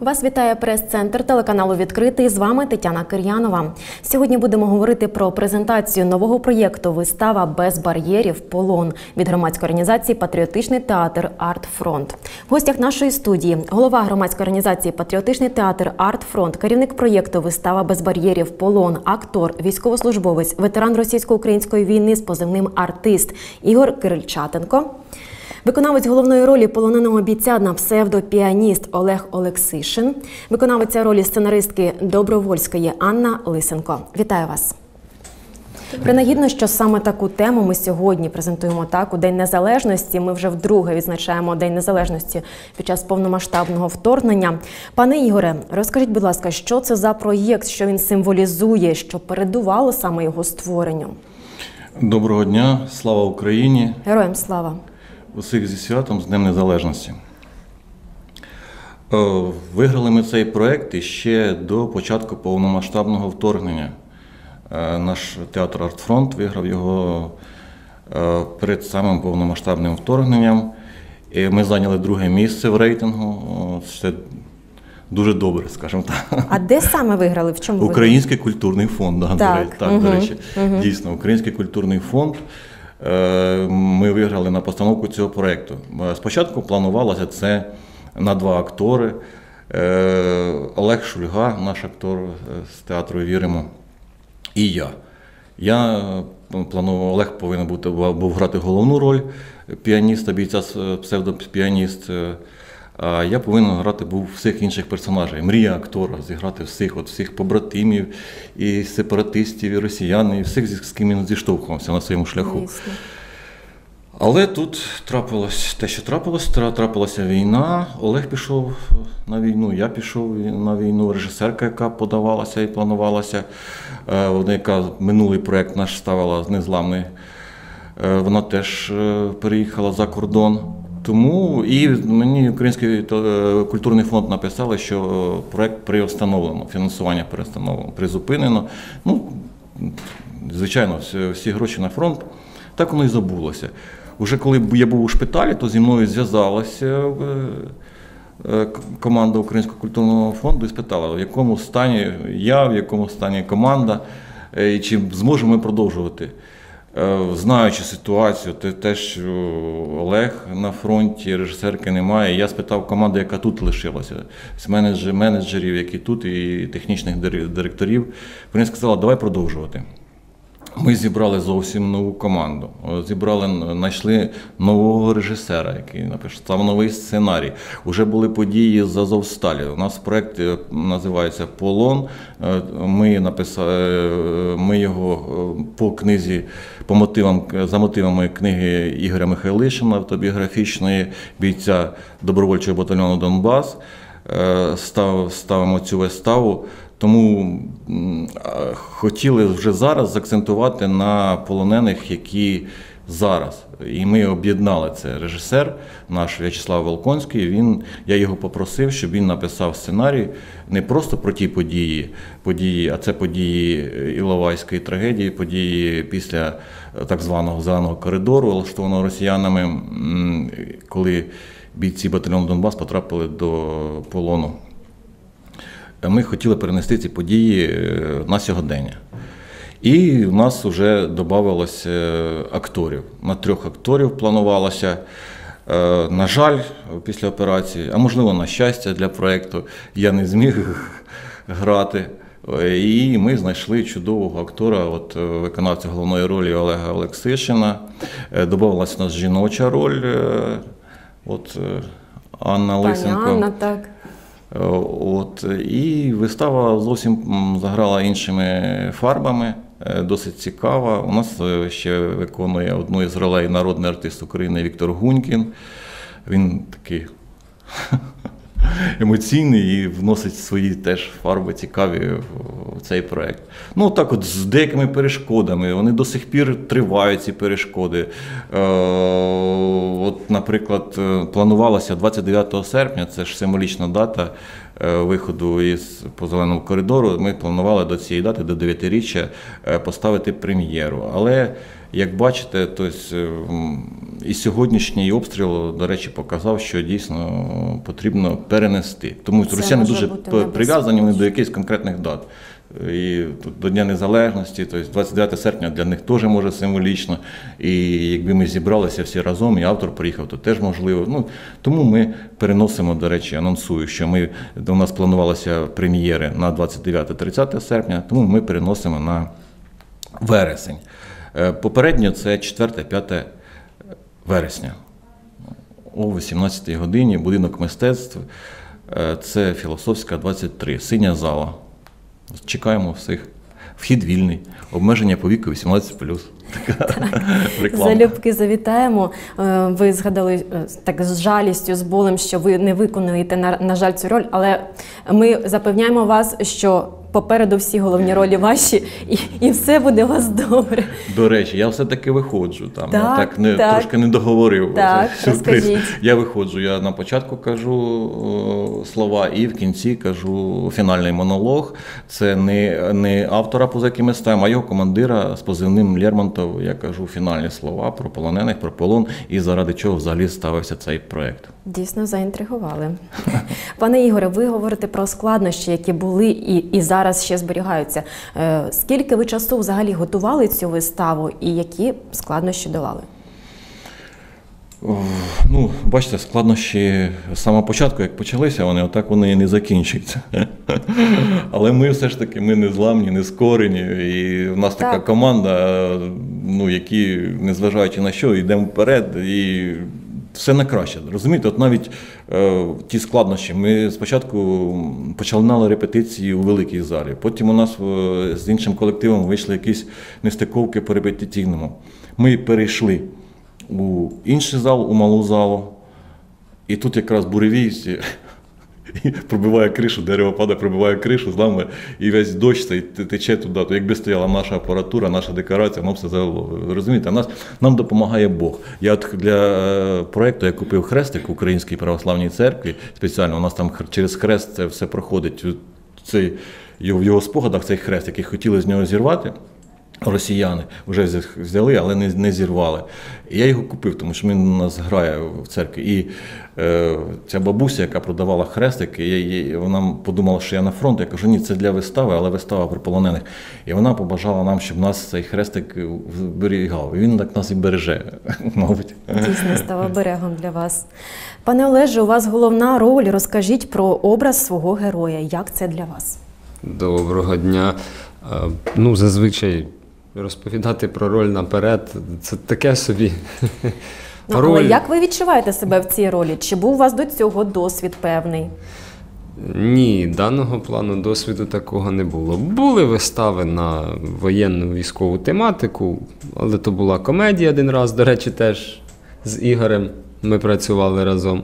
Вас вітає прес-центр телеканалу Відкритий. З вами Тетяна Кир'янова. Сьогодні будемо говорити про презентацію нового проєкту Вистава без бар'єрів Полон від громадської організації Патріотичний театр Арт Фронт. В гостях нашої студії голова громадської організації Патріотичний театр Арт Фронт, керівник проєкту Вистава без бар'єрів Полон, актор, військовослужбовець, ветеран російсько-української війни з позивним артист Ігор Кирильчатенко. Виконавець головної ролі полоненого бійця на псевдопіаніст Олег Олексишин, виконавиця ролі сценаристки Добровольської Анна Лисенко. Вітаю вас. Принагідно, що саме таку тему ми сьогодні презентуємо так у День Незалежності. Ми вже вдруге відзначаємо День Незалежності під час повномасштабного вторгнення. Пане Ігоре, розкажіть, будь ласка, що це за проєкт, що він символізує, що передувало саме його створенню? Доброго дня, слава Україні! Героям слава! Усіх зі святом з Днем Незалежності. Е, Виграли ми цей проєкт іще до початку повномасштабного вторгнення. Е, Наш театр Артфронт виграв його е, перед самим повномасштабним вторгненням. І ми зайняли друге місце в рейтингу. Це дуже добре, скажімо так. А де саме виграли? В чому виграли? Український культурний фонд, Так. Так, до речі. Дійсно, Український культурний фонд. Е, Ми виграли на постановку цього проєкту. Е, Спочатку планувалося це на два актори. Е, Олег Шульга, наш актор з театру Віримо, і я. Я планував, Олег повинен бути був грати головну роль піаніста, бійця псевдопіаніст. Я повинен грати був всіх інших персонажів. Мрія актора зіграти всіх, от всіх побратимів, і сепаратистів, і росіян, і всіх, з ким він зіштовхувався на своєму шляху. Але тут трапилось те, що трапилось, трапилася війна. Олег пішов на війну, я пішов на війну. Режисерка, яка подавалася і планувалася, е, вона, яка минулий проєкт наш ставила з незламний, е, вона теж е, переїхала за кордон. Тому і мені Український е, культурний фонд написали, що проєкт приостановлено, фінансування перестановлено, призупинено. Ну, звичайно, всі, гроші на фронт. Так воно і забулося. Уже коли я був у шпиталі, то зі мною зв'язалася е, е, команда Українського культурного фонду і спитала, в якому стані я, в якому стані команда, і чи зможемо ми продовжувати. Е, Знаючи ситуацію, те, те, що Олег на фронті, режисерки немає. Я спитав команду, яка тут лишилася, з менеджерів, які тут, і технічних дир- директорів. Вони сказали, давай продовжувати. Ми зібрали зовсім нову команду. О, Зібрали, знайшли нового режисера, який написав новий сценарій. Уже були події з Азовсталі. У нас проект е, називається Полон. Е, Ми написали, ми його е, по книзі, по мотивам, за мотивами книги Ігоря Михайлишина, автобіографічної бійця добровольчого батальйону Донбас. е, став, ставимо цю виставу. Тому хотіли вже зараз заакцентувати на полонених, які зараз. І ми об'єднали це. Режисер наш В'ячеслав Волконський. Він, я його попросив, щоб він написав сценарій не просто про ті події, події, а це події Іловайської трагедії, події після е, так званого зеленого коридору, влаштованого росіянами, коли бійці батальйону Донбас потрапили до полону. Ми хотіли перенести ці події е, на сьогодення. І в нас вже додавалось е, акторів. На трьох акторів планувалося. Е, На жаль, після операції, а можливо, на щастя для проєкту, я не зміг грати. І ми знайшли чудового актора, от виконавця головної ролі Олега Олексишина. Добавилась у нас жіноча роль. От Анна Пані Лисенко. Анна, так. Е, От, і вистава зовсім заграла іншими фарбами, е, досить цікава. У нас е, ще виконує одну із ролей народний артист України Віктор Гунькін. Він такий емоційний і вносить свої теж фарби цікаві в цей проект. Ну так, от з деякими перешкодами. Вони до сих пір тривають ці перешкоди. Е, от, наприклад, е, планувалося 29 серпня, це ж символічна дата е, виходу із по зеленому коридору. Ми планували до цієї дати, до 9-річчя, е, поставити прем'єру. Але Як бачите, то есть, е, і сьогоднішній обстріл, до речі, показав, що дійсно потрібно перенести. Тому Це росіяни дуже прив'язані вони до якихось конкретних дат. І до Дня Незалежності, тобто 29 серпня для них теж може символічно. І якби ми зібралися всі разом, і автор приїхав, то теж можливо. Ну, тому ми переносимо, до речі, анонсую, що ми, у нас планувалися прем'єри на 29-30 серпня, тому ми переносимо на вересень. Е, Попередньо це 4-5 вересня о 18-й годині будинок мистецтв. Е, Це філософська 23, синя зала. Чекаємо всіх. Вхід вільний, обмеження по віку 18 Така реклама. Залюбки завітаємо. Е, Ви згадали е, так з жалістю, з болем, що ви не виконуєте на, на жаль цю роль, але ми запевняємо вас, що попереду всі головні ролі ваші, і, і все буде у вас добре. До речі, я все-таки виходжу там. я Так, так не так. трошки не договорив. Так, Сюрприз. розкажіть. Я виходжу. Я на початку кажу о, слова, і в кінці кажу фінальний монолог. Це не, не автора, поза яким ми ставимо, а його командира з позивним Лермонтов. Я кажу фінальні слова про полонених, про полон і заради чого взагалі ставився цей проект. Дійсно заінтригували. Пане Ігоре, ви говорите про складнощі, які були і, і зараз ще зберігаються. Е, Скільки ви часу взагалі готували цю виставу і які складнощі долали? Ну, бачите, складнощі з самого початку, як почалися, вони отак вони і не закінчуються. Але ми все ж таки ми не зламні, не скорені. І в нас така команда, ну, які, незважаючи на що, йдемо вперед і все на краще. Розумієте, от навіть е, ті складнощі. Ми спочатку починали репетиції у великій залі. Потім у нас е, з іншим колективом вийшли якісь нестиковки по репетиційному. Ми перейшли у інший зал, у малу залу. І тут якраз буревій пробиває кришу, дерево падає, пробиває кришу, зламує, і весь дощ тече туди. То якби стояла наша апаратура, наша декорація, воно все залило. Ви розумієте, нас, нам допомагає Бог. Я от для е, проєкту я купив хрестик в Українській православній церкві. Спеціально у нас там через хрест це все проходить. Цей, в його спогадах цей хрест, який хотіли з нього зірвати. Росіяни вже взяли, але не, не зірвали. І я його купив, тому що він у нас грає в церкві. І е, ця бабуся, яка продавала хрестики, я, їй- вона подумала, що я на фронт. Я кажу, ні, це для вистави, але вистава про полонених. І вона побажала нам, щоб нас цей хрестик зберігав. І він так нас і береже, мабуть. Дійсно став оберегом для вас. Пане Олеже, у вас головна роль. Розкажіть про образ свого героя. Як це для вас? Доброго дня. Е, Ну, зазвичай розповідати про роль наперед це таке собі. Ну, але як ви відчуваєте себе в цій ролі? Чи був у вас до цього досвід певний? Ні, даного плану досвіду такого не було. Були вистави на воєнну військову тематику, але то була комедія один раз, до речі, теж з Ігорем ми працювали разом.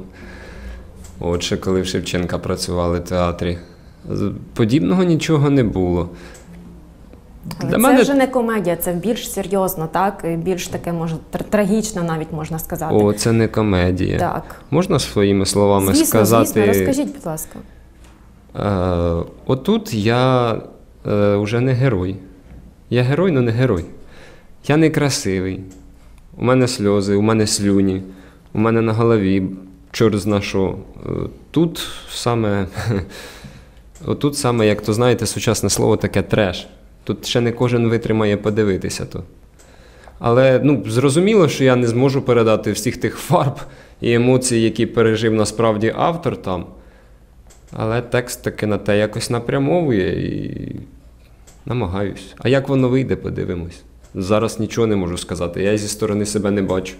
От ще коли в Шевченка працювали в театрі. Подібного нічого не було. Але Для це мене вже не комедія, це більш серйозно, так? Більш таке може трагічно навіть можна сказати. О, це не комедія. Так. Можна своїми словами Звісно, сказати. звісно, розкажіть, будь ласка. Е, отут я е, вже не герой. Я герой, але не герой. Я не красивий. У мене сльози, у мене слюні, у мене на голові чорт зна що. Е, Тут саме, отут саме, як то знаєте, сучасне слово таке треш. Тут ще не кожен витримає подивитися то. Але ну, зрозуміло, що я не зможу передати всіх тих фарб і емоцій, які пережив насправді автор там. Але текст таки на те якось напрямовує і намагаюсь. А як воно вийде, подивимось. Зараз нічого не можу сказати. Я зі сторони себе не бачу.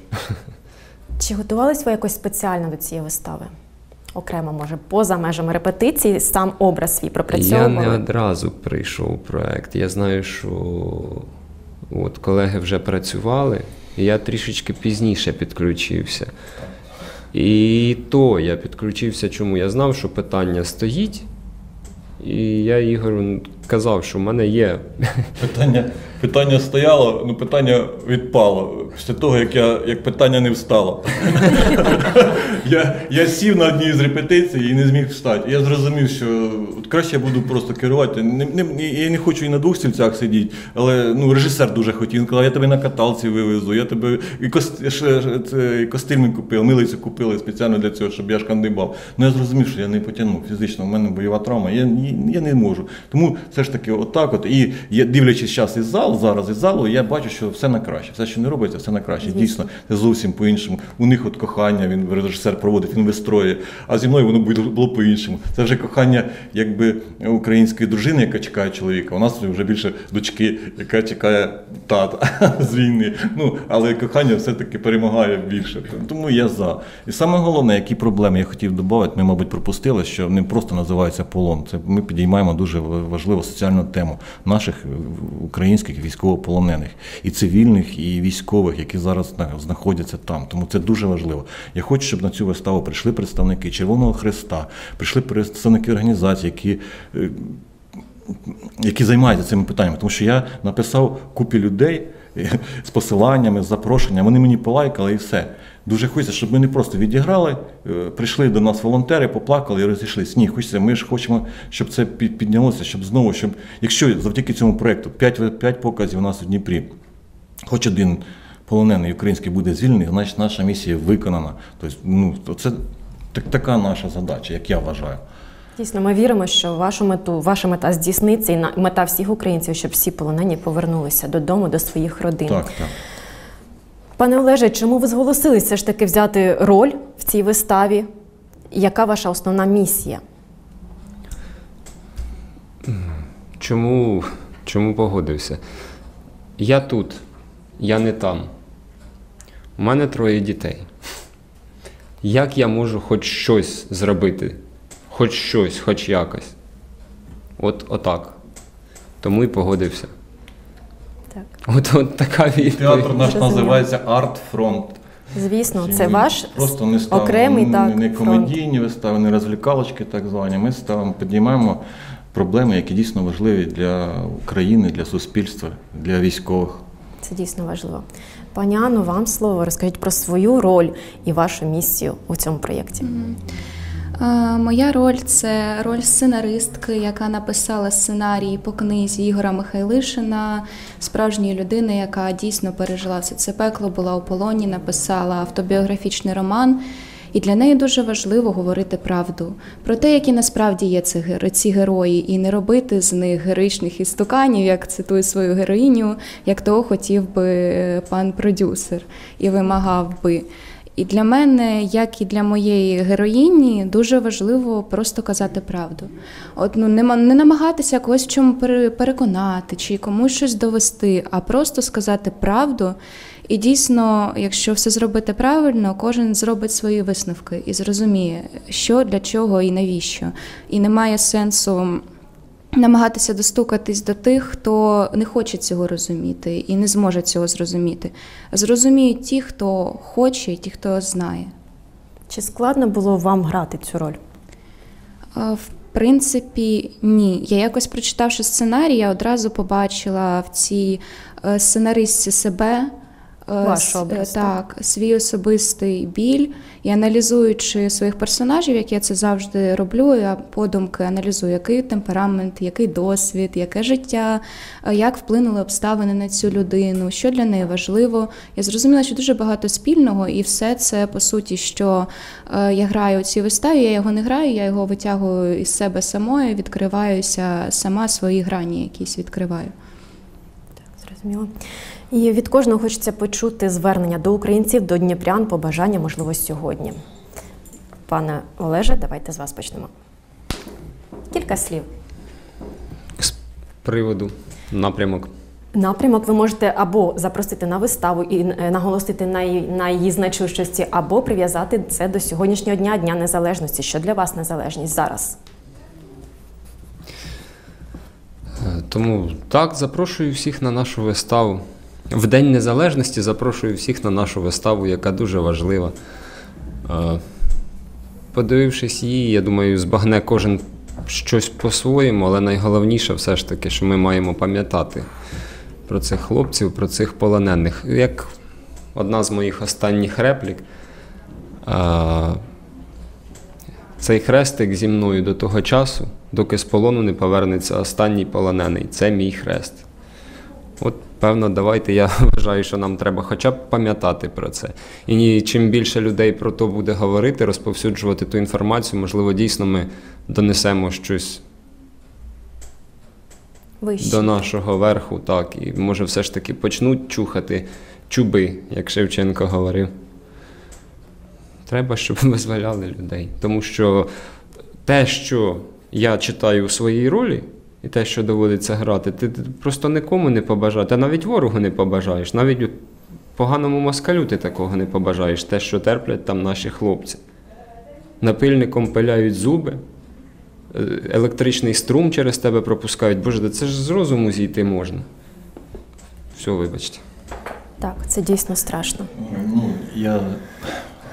Чи готувались ви якось спеціально до цієї вистави? Окремо, може, поза межами репетиції, сам образ свій Я не одразу прийшов у проект. Я знаю, що от колеги вже працювали, і я трішечки пізніше підключився. І то я підключився, чому я знав, що питання стоїть. І я Ігору казав, що в мене є. Питання, питання стояло, ну питання відпало. Після того, як я як питання не встало. я, я сів на одній з репетицій і не зміг встати. Я зрозумів, що от краще я буду просто керувати. Не, не, я не хочу і на двох стільцях сидіти, але ну, режисер дуже хотів. Він казав, я тебе на каталці вивезу, я тебе і, кост, ще, це, і костильми купив, милицю купили спеціально для цього, щоб я шкандибав. Ну я зрозумів, що я не потягну фізично, в мене бойова травма, я, я не можу. Тому все ж таки, отак от. І дивлячись час із залу, зараз із залу, я бачу, що все на краще. Все, що не робиться, все на краще. Дійсно, це зовсім по-іншому. У них от кохання, він режисер проводить, він вистроює. А зі мною воно було по-іншому. Це вже кохання, якби української дружини, яка чекає чоловіка. У нас вже більше дочки, яка чекає тата з війни. Ну, але кохання все-таки перемагає більше. Тому я за. І саме головне, які проблеми я хотів додати, ми, мабуть, пропустили, що не просто називається полон. Це ми підіймаємо дуже важливу соціальну тему наших українських військовополонених і цивільних, і військових, які зараз знаходяться там. Тому це дуже важливо. Я хочу, щоб на цю виставу прийшли представники Червоного Христа, прийшли представники організацій, які. Які займаються цими питаннями, тому що я написав купі людей з посиланнями, з запрошенням, вони мені полайкали і все. Дуже хочеться, щоб ми не просто відіграли, прийшли до нас волонтери, поплакали і розійшлися. Ні, хочеться, ми ж хочемо, щоб це піднялося, щоб знову, щоб якщо завдяки цьому проєкту 5, 5 показів у нас у Дніпрі, хоч один полонений український буде звільнений, значить наша місія виконана. Тобто, ну, це так, така наша задача, як я вважаю. Дійсно, ми віримо, що вашу мету, ваша мета здійсниться і мета всіх українців, щоб всі полонені повернулися додому, до своїх родин. Так, так. Пане Олеже, чому ви зголосилися ж таки взяти роль в цій виставі? Яка ваша основна місія? Чому, Чому погодився? Я тут, я не там. У мене троє дітей. Як я можу хоч щось зробити? Хоч щось, хоч якось. От отак. Тому і погодився. От, от така відповідь. Театр наш Зрозуміло. називається Арт Фронт. Звісно, це ваш просто не ставимо окремий не, так, не фронт. комедійні вистави, не розвлікалочки, так звані. Ми ставимо, піднімаємо проблеми, які дійсно важливі для України, для суспільства, для військових. Це дійсно важливо. Пані Анно, вам слово. Розкажіть про свою роль і вашу місію у цьому проєкті. Е, Моя роль це роль сценаристки, яка написала сценарій по книзі Ігора Михайлишина, справжньої людини, яка дійсно пережила все це пекло, була у полоні, написала автобіографічний роман. І для неї дуже важливо говорити правду про те, які насправді є ці, гер- герої, і не робити з них героїчних істуканів, як цитую свою героїню, як того хотів би е, пан продюсер і вимагав би. І для мене, як і для моєї героїні, дуже важливо просто казати правду. От ну не, не намагатися когось в чому пере- переконати чи комусь щось довести, а просто сказати правду. І дійсно, якщо все зробити правильно, кожен зробить свої висновки і зрозуміє, що для чого і навіщо. І немає сенсу намагатися достукатись до тих, хто не хоче цього розуміти і не зможе цього зрозуміти. Зрозуміють ті, хто хоче, і ті, хто знає. Чи складно було вам грати цю роль? В принципі, ні. Я якось прочитавши сценарій, я одразу побачила в цій е, сценаристці себе. Е, Ваш образ, е, так, свій особистий біль і аналізуючи своїх персонажів, як я це завжди роблю, я подумки аналізую, який темперамент, який досвід, яке життя, е, як вплинули обставини на цю людину, що для неї важливо. Я зрозуміла, що дуже багато спільного, і все це по суті, що я граю у цій виставі, я його не граю, я його витягую із себе самої, відкриваюся сама свої грані, якісь відкриваю. Зрозуміло. І від кожного хочеться почути звернення до українців, до дніпрян, побажання, можливо, сьогодні. Пане Олеже, давайте з вас почнемо. Кілька слів. З приводу напрямок. Напрямок ви можете або запросити на виставу і е, наголосити на її, на її значущості, або прив'язати це до сьогоднішнього дня, Дня Незалежності. Що для вас незалежність зараз? Е, Тому так, запрошую всіх на нашу виставу. В День Незалежності запрошую всіх на нашу виставу, яка дуже важлива. Е, Подивившись її, я думаю, збагне кожен щось по-своєму, але найголовніше все ж таки, що ми маємо пам'ятати про цих хлопців, про цих полонених. Як одна з моїх останніх реплік. Цей хрестик зі мною до того часу, доки з полону не повернеться останній полонений. Це мій хрест. От, певно, давайте я вважаю, що нам треба хоча б пам'ятати про це. І чим більше людей про то буде говорити, розповсюджувати ту інформацію, можливо, дійсно ми донесемо щось Вище. до нашого верху, так, і може все ж таки почнуть чухати чуби, як Шевченко говорив. Треба, щоб визволяли людей. Тому що те, що я читаю у своїй ролі, і те, що доводиться грати, ти просто нікому не побажаєш, та навіть ворогу не побажаєш, навіть поганому москалю ти такого не побажаєш, те, що терплять там наші хлопці. Напильником пиляють зуби, е, електричний струм через тебе пропускають. Боже, це ж з розуму зійти можна. Все, вибачте. Так, це дійсно страшно. Ну, я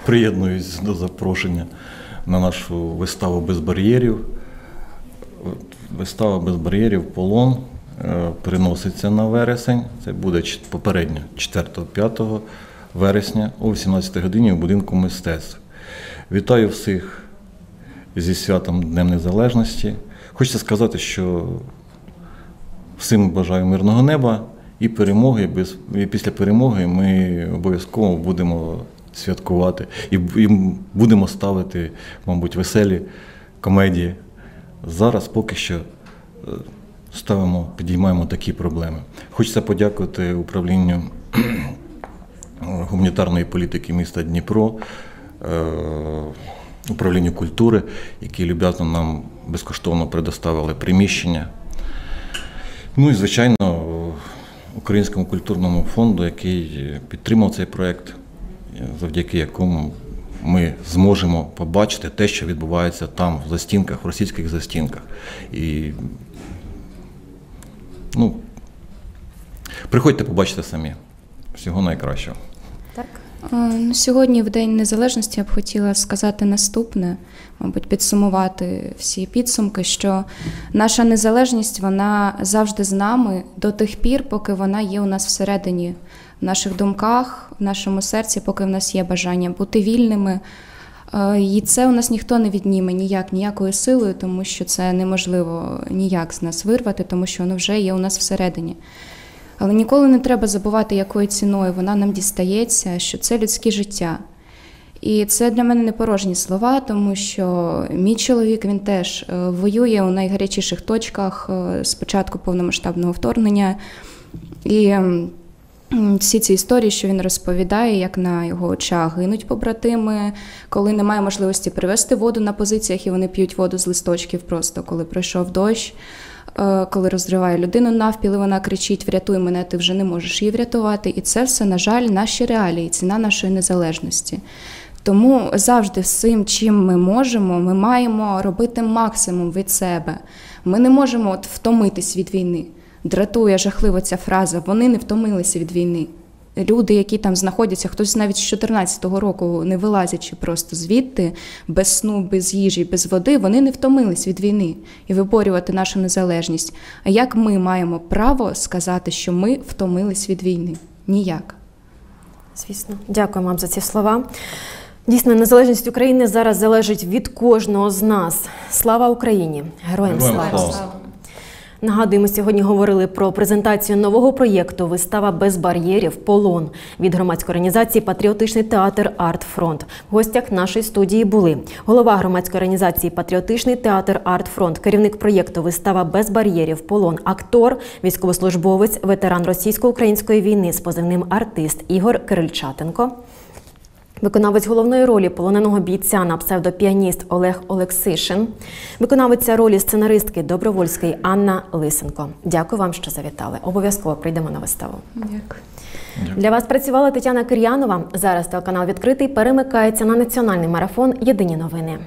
приєднуюсь до запрошення на нашу виставу без бар'єрів. Вистава без бар'єрів полон е, переноситься на вересень. Це буде попередньо 4-5 вересня о 18 годині в будинку мистецтв. Вітаю всіх зі святом Днем Незалежності. Хочеться сказати, що всім бажаю мирного неба і перемоги. І після перемоги ми обов'язково будемо святкувати і, будемо ставити, мабуть, веселі комедії. Зараз поки що е, ставимо, підіймаємо такі проблеми. Хочеться подякувати управлінню гуманітарної політики міста Дніпро, е, управлінню культури, які люб'язно нам безкоштовно предоставили приміщення. Ну і, звичайно, Українському культурному фонду, який підтримав цей проєкт, завдяки якому ми зможемо побачити те, що відбувається там, в застінках, в російських застінках. І ну, приходьте побачите самі. Всього найкращого. Так. Е, Ну, сьогодні, в День Незалежності, я б хотіла сказати наступне, мабуть, підсумувати всі підсумки, що наша незалежність вона завжди з нами до тих пір, поки вона є у нас всередині, в наших думках, в нашому серці, поки в нас є бажання бути вільними. Е, І це у нас ніхто не відніме ніяк, ніякою силою, тому що це неможливо ніяк з нас вирвати, тому що воно вже є у нас всередині. Але ніколи не треба забувати, якою ціною вона нам дістається, що це людське життя. І це для мене не порожні слова, тому що мій чоловік він теж е, воює у найгарячіших точках е, з початку повномасштабного вторгнення. І всі ці історії, що він розповідає, як на його очах гинуть побратими, коли немає можливості привезти воду на позиціях, і вони п'ють воду з листочків просто коли пройшов дощ. Е, Коли розриває людину навпіл, і вона кричить: Врятуй мене, ти вже не можеш її врятувати. І це все, на жаль, наші реалії, ціна нашої незалежності. Тому завжди всім, чим ми можемо, ми маємо робити максимум від себе. Ми не можемо от втомитись від війни. Дратує жахливо ця фраза. Вони не втомилися від війни. Люди, які там знаходяться, хтось навіть з 14-го року, не вилазячи просто звідти, без сну, без їжі, без води, вони не втомились від війни і виборювати нашу незалежність. А як ми маємо право сказати, що ми втомились від війни? Ніяк. Звісно, дякую вам за ці слова. Дійсно, незалежність України зараз залежить від кожного з нас. Слава Україні! Героям Героям слава! слава! Нагадуємо, сьогодні говорили про презентацію нового проєкту Вистава без бар'єрів Полон від громадської організації Патріотичний театр Артфронт. В гостях нашої студії були голова громадської організації Патріотичний театр Артфронт, керівник проєкту Вистава без бар'єрів Полон, актор, військовослужбовець, ветеран російсько-української війни з позивним артист Ігор Кирильчатенко. Виконавець головної ролі полоненого бійця на псевдопіаніст Олег Олексишин, виконавиця ролі сценаристки добровольської Анна Лисенко. Дякую вам, що завітали. Обов'язково прийдемо на виставу. Дякую. Для вас працювала Тетяна Кир'янова. Зараз телеканал відкритий перемикається на національний марафон Єдині новини.